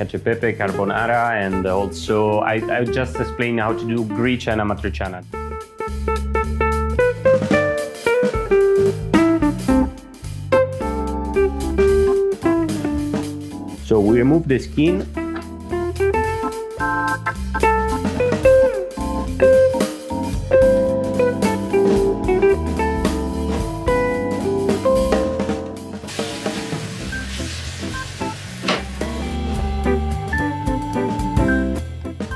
cacio pepe, carbonara, and also I, I just explain how to do gricia and amatriciana. So we remove the skin.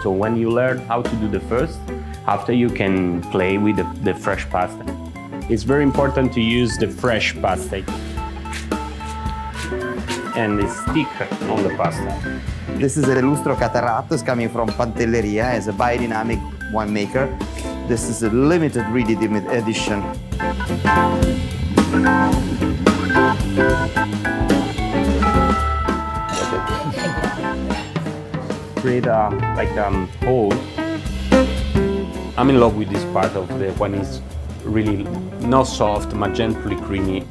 So when you learn how to do the first, after you can play with the, the fresh pasta. It's very important to use the fresh pasta and the stick on the pasta. This is a Lustro Catarratto, it's coming from Pantelleria as a biodynamic winemaker. This is a limited reading edition. Create a like um hole. I'm in love with this part of the when it's really not soft, but gently creamy.